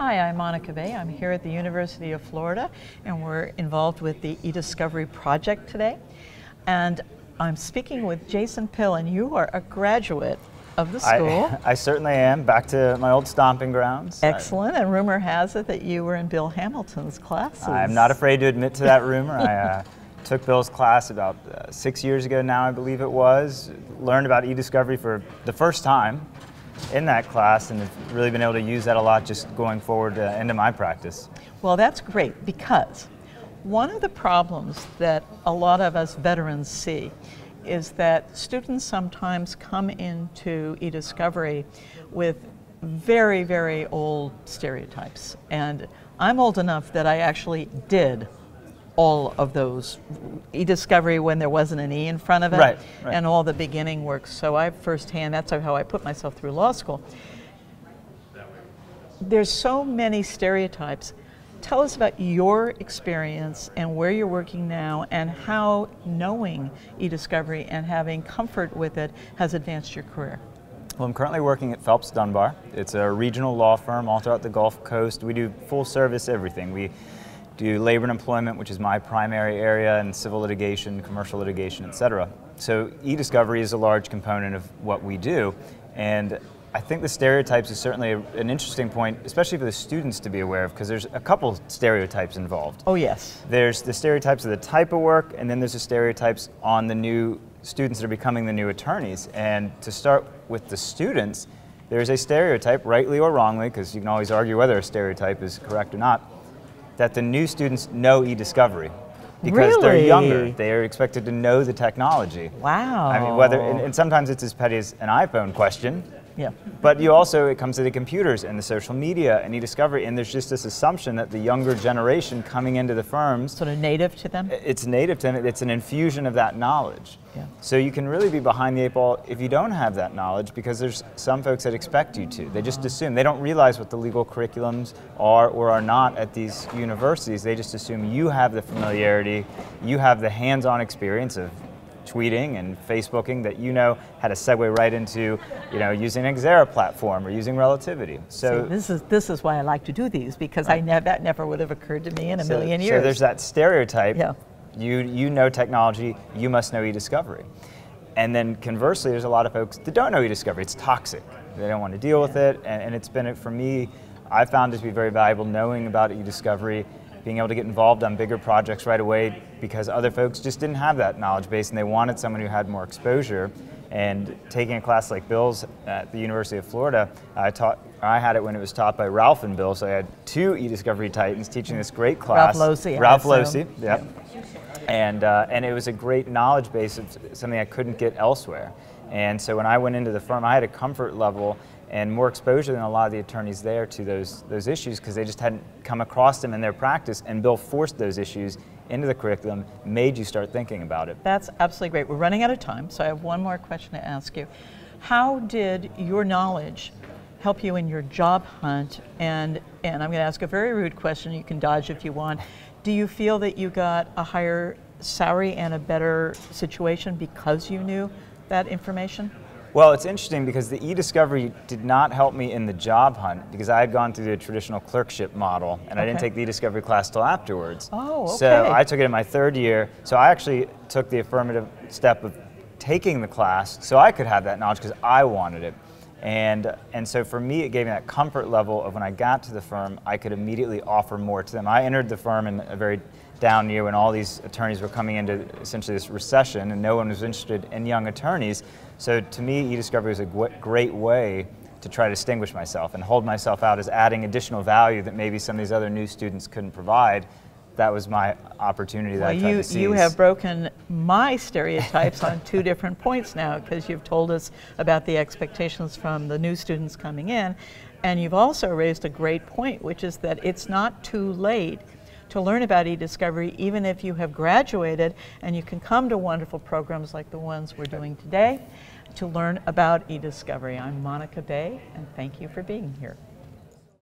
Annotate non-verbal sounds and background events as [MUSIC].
Hi, I'm Monica Bay. I'm here at the University of Florida, and we're involved with the eDiscovery project today. And I'm speaking with Jason Pill, and you are a graduate of the school. I, [LAUGHS] I certainly am. Back to my old stomping grounds. Excellent. and rumor has it that you were in Bill Hamilton's classes. I'm not afraid to admit to that rumor. I uh, [LAUGHS] took Bill's class about uh, six years ago now, I believe it was. Learned about eDiscovery for the first time in that class and have really been able to use that a lot just going forward uh, into my practice. Well, that's great because one of the problems that a lot of us veterans see is that students sometimes come into eDiscovery with very, very old stereotypes. And I'm old enough that I actually did all of those e-discovery when there wasn't an E in front of it right, right. and all the beginning work. So I firsthand, that's how I put myself through law school. There's so many stereotypes. Tell us about your experience and where you're working now and how knowing e-discovery and having comfort with it has advanced your career. Well, I'm currently working at Phelps Dunbar. It's a regional law firm all throughout the Gulf Coast. We do full service everything. We do labor and employment, which is my primary area, and civil litigation, commercial litigation, et cetera. So e-discovery is a large component of what we do. And I think the stereotypes is certainly a, an interesting point, especially for the students to be aware of, because there's a couple stereotypes involved. Oh, yes. There's the stereotypes of the type of work, and then there's the stereotypes on the new students that are becoming the new attorneys. And to start with the students, there's a stereotype, rightly or wrongly, because you can always argue whether a stereotype is correct or not, that the new students know e-discovery because really? they're younger. They are expected to know the technology. Wow. I mean, whether and, and sometimes it's as petty as an iPhone question. Yeah. But you also, it comes to the computers and the social media and e-discovery, and there's just this assumption that the younger generation coming into the firms. Sort of native to them? It's native to them, it's an infusion of that knowledge. Yeah. So you can really be behind the eight ball if you don't have that knowledge because there's some folks that expect you to. They just assume, they don't realize what the legal curriculums are or are not at these universities. They just assume you have the familiarity, you have the hands-on experience of tweeting and Facebooking that you know how to segue right into, you know, using an Xera platform or using relativity. So See, this is this is why I like to do these because right. I ne- that never would have occurred to me in a so, million years. So there's that stereotype. Yeah. You you know technology, you must know e-discovery. And then conversely, there's a lot of folks that don't know e-discovery. It's toxic. They don't want to deal with it, and, and it's been for me. I found it to be very valuable knowing about e-discovery being able to get involved on bigger projects right away because other folks just didn't have that knowledge base and they wanted someone who had more exposure. And taking a class like Bill's at the University of Florida, I taught. I had it when it was taught by Ralph and Bill, so I had two e-discovery titans teaching this great class. Ralph Losey. Ralph Losey, yeah. And uh, and it was a great knowledge base of something I couldn't get elsewhere. And so when I went into the firm, I had a comfort level and more exposure than a lot of the attorneys there to those, those issues because they just hadn't come across them in their practice. And Bill forced those issues into the curriculum, made you start thinking about it. That's absolutely great. We're running out of time, so I have one more question to ask you. How did your knowledge help you in your job hunt? And, and I'm going to ask a very rude question, you can dodge if you want. Do you feel that you got a higher salary and a better situation because you knew that information? Well, it's interesting because the e-discovery did not help me in the job hunt because I had gone through the traditional clerkship model and okay. I didn't take the e-discovery class till afterwards. Oh, okay. So I took it in my third year. So I actually took the affirmative step of taking the class so I could have that knowledge because I wanted it. And, and so for me, it gave me that comfort level of when I got to the firm, I could immediately offer more to them. I entered the firm in a very down year when all these attorneys were coming into essentially this recession and no one was interested in young attorneys. So to me, eDiscovery was a great way to try to distinguish myself and hold myself out as adding additional value that maybe some of these other new students couldn't provide. That was my opportunity that well, I tried you, to seize. You have broken my stereotypes on two different points now because you've told us about the expectations from the new students coming in. And you've also raised a great point, which is that it's not too late to learn about e-discovery even if you have graduated and you can come to wonderful programs like the ones we're doing today to learn about e-discovery. I'm Monica Bay and thank you for being here.